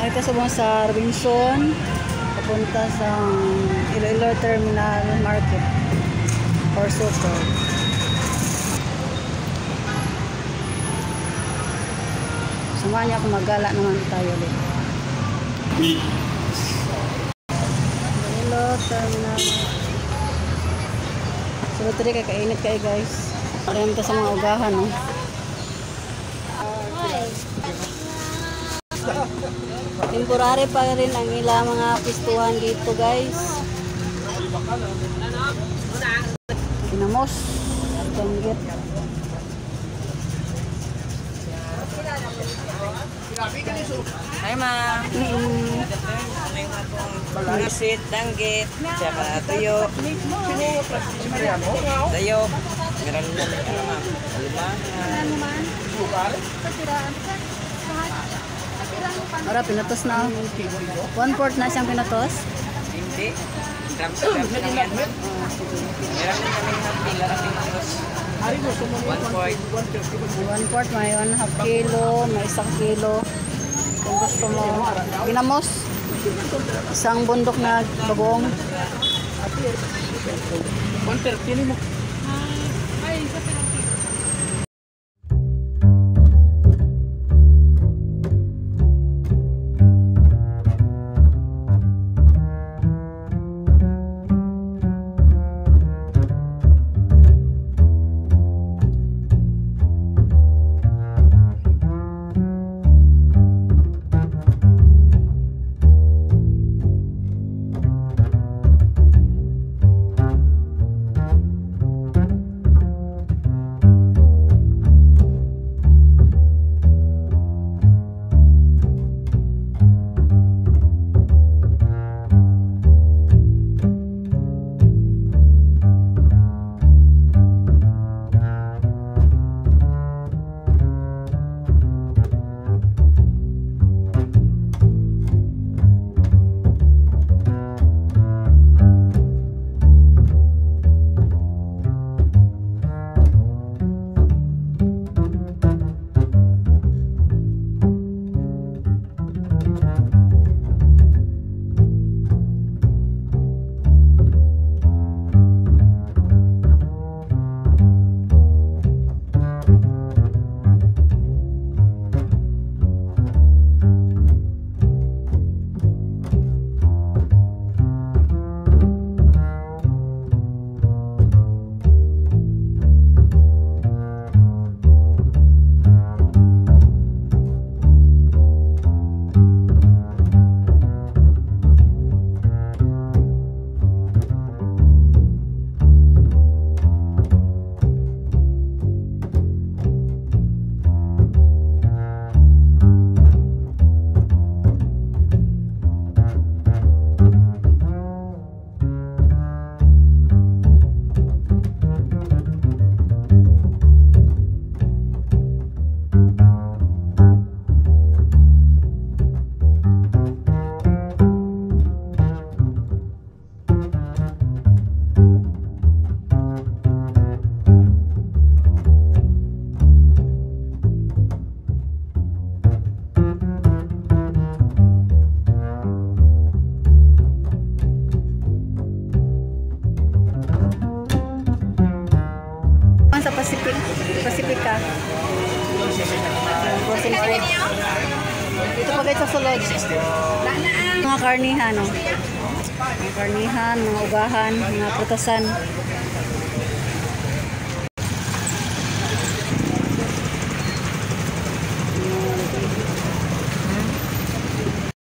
Ay kasubong sa Robinson, papunta sa Iloilo Terminal Market or Super. Samahan niya ako magala naman tayo ulit. Iloilo Terminal Sunod tadi kay kainit kayo guys. Parang to sa mga ugahan, no? Temporary pa rin ang ilang mga pistuhan dito, guys. Pinamos. Tanggit. Hi, ma'am. Mm. Balansit, danggit, saka tuyo. Tuyo. Meron mo ano, ma'am. Alimangan. Ora, pinatos na. One fourth na siyang pinatos. Hindi. Grab sa grab lang yan. Meron din kami ng pila ng pilos. One point. One fourth, may one half kilo, may isang kilo. Kung gusto mo, ginamos. Isang bundok na bagoong. Saan sa Pacific? Pacifica. Crossing Street. Dito pa guys sa sulod. Mga karnihan, no? Mga karnihan, mga ugahan, mga prutasan.